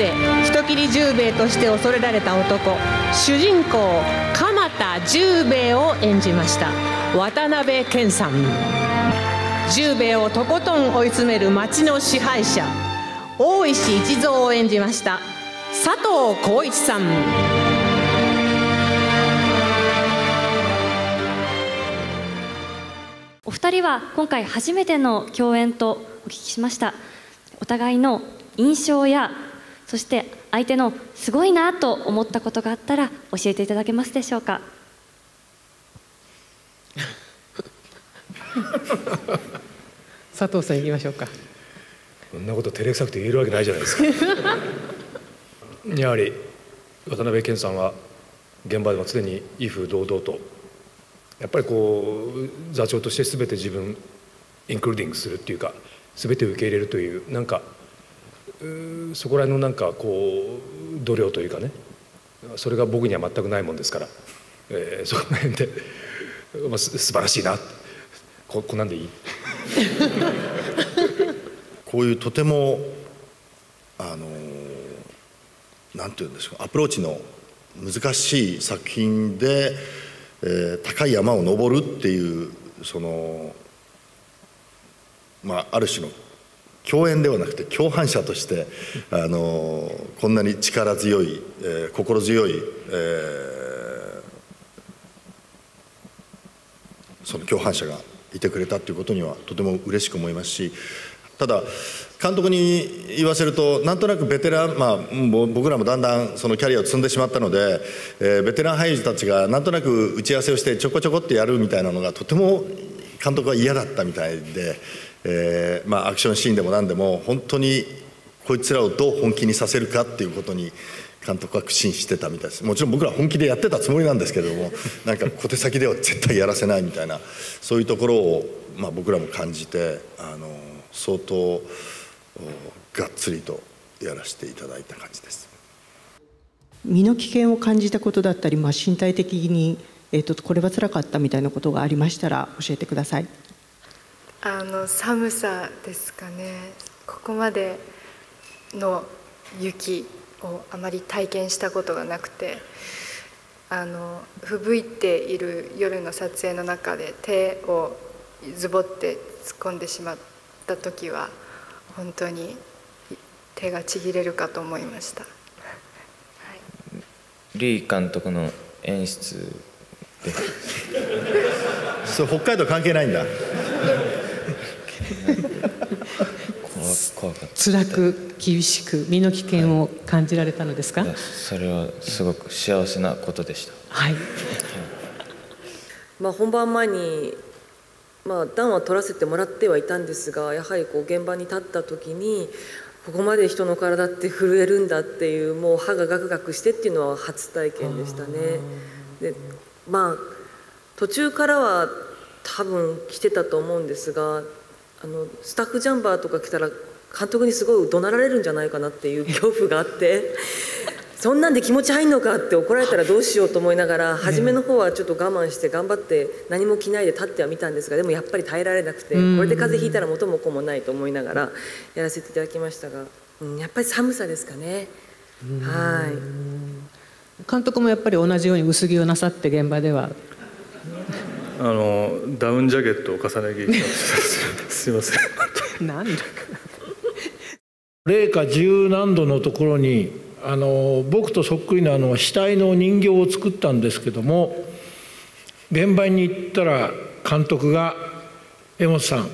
て人斬り十兵衛として恐れられた男。主人公鎌田十兵衛を演じました。渡辺謙さん。十兵衛をとことん追い詰める町の支配者。大石一蔵を演じました。佐藤浩一さん。お二人は今回初めての共演とお聞きしました。お互いの印象やそして相手のすごいなと思ったことがあったら教えていただけますでしょうか？佐藤さん行きましょうか。そんなこと照れくさくて言えるわけないじゃないですか。やはり渡辺謙さんは現場でも常に威風堂々とやっぱりこう座長として全て自分インクルーディングするっていうか全て受け入れるというなんかそこら辺のなんかこう度量というかね。それが僕には全くないもんですから、えー、そこら辺で、まあ、す素晴らしいな。ここんなんでいい？こういうとてもあのなんていうんですかアプローチの難しい作品で、えー、高い山を登るっていうそのまあある種の共演ではなくて共犯者としてあのこんなに力強い、えー、心強い、えー、その共犯者がいてくれたということにはとても嬉しく思いますしただ監督に言わせるとなんとなくベテラン、まあ、僕らもだんだんそのキャリアを積んでしまったので、えー、ベテラン俳優たちがなんとなく打ち合わせをしてちょこちょこってやるみたいなのがとても監督は嫌だったみたいで、えーまあ、アクションシーンでも何でも本当にこいつらをどう本気にさせるかっていうことに監督は苦心してたみたいですもちろん僕ら本気でやってたつもりなんですけれども なんか小手先では絶対やらせないみたいなそういうところを、まあ、僕らも感じてあの相当がっつりとやらせていただいた感じです。身の危険を感じたことだったり、まあ、身体的に、えーと、これは辛かったみたいなことがありましたら教えてください。あの寒さですかね。ここまでの雪をあまり体験したことがなくてあの吹雪いている夜の撮影の中で手をズボって突っ込んでしまった時は本当に手がちぎれるかと思いました、はい、リー監督の演出で。そう北海道関係ないんだ怖かった。辛く厳しく身の危険を感じられたのですか、はい、それはすごく幸せなことでした。はい、まあ本番前にまあ、暖は取らせてもらってはいたんですがやはりこう現場に立った時にここまで人の体って震えるんだっていうもう歯がガクガクしてっていうのは初体験でしたね。でまあ途中からは多分来てたと思うんですがあのスタッフジャンバーとか来たら監督にすごい怒鳴られるんじゃないかなっていう恐怖があって そんなんで気持ち入んのかって怒られたらどうしようと思いながら初めの方はちょっと我慢して頑張って何も着ないで立ってはみたんですがでもやっぱり耐えられなくてこれで風邪ひいたら元も子もないと思いながらやらせていただきましたが、うん、やっぱり寒さですかね。はい。監督もやっぱり同じように薄着をなさって現場ではあのダウンジャケットを重ね着。すいません。なんだか。零下十何度のところにあの僕とそっくりなあの死体の人形を作ったんですけども現場に行ったら監督が「江本さん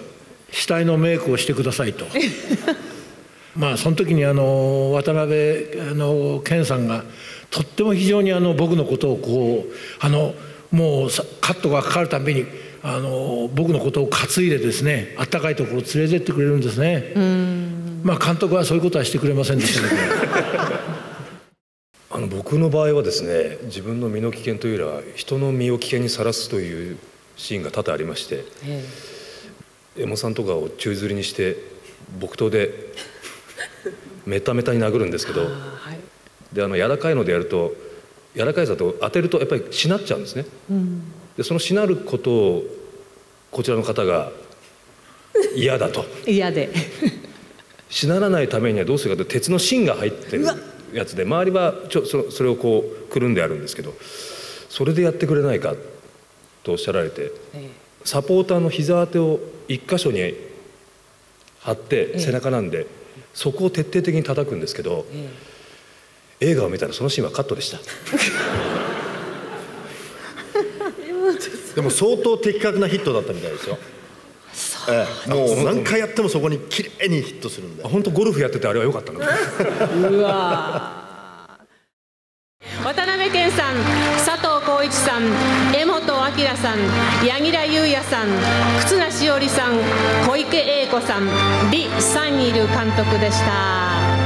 死体のメイクをしてください」と。まあその時にあの渡辺あの健さんがとっても非常にあの僕のことをこうあのもうカットがかかるたびにあの僕のことを担いでですねあったかいところ連れてってくれるんですね。まあ監督はそういうことはしてくれませんでしたけど。あの僕の場合はですね自分の身の危険というよりは人の身を危険にさらすというシーンが多々ありましてエモさんとかを宙吊りにして木刀で メタメタに殴るんですけど、はい、であの柔らかいのでやると柔らかいさと当てるとやっぱりしなっちゃうんですね。うん、でそのしなることをこちらの方が嫌だと。嫌で。しならないためにはどうするかと鉄の芯が入ってるやつで周りはちょそそれをこうくるんであるんですけどそれでやってくれないかとおっしゃられてサポーターの膝当てを一箇所に貼って背中なんでそこを徹底的に叩くんですけど映画を見たらそのシーンはカットでした。でも相当的確なヒットだったみたいですよ。ええ、もう何回やってもそこに綺麗にヒットするんで。本当ゴルフやっててあれは良かったな。うわ渡辺謙さん佐藤浩一さん江本明さん柳楽優弥さん忽那しおりさん小池栄子さん李三イル監督でした。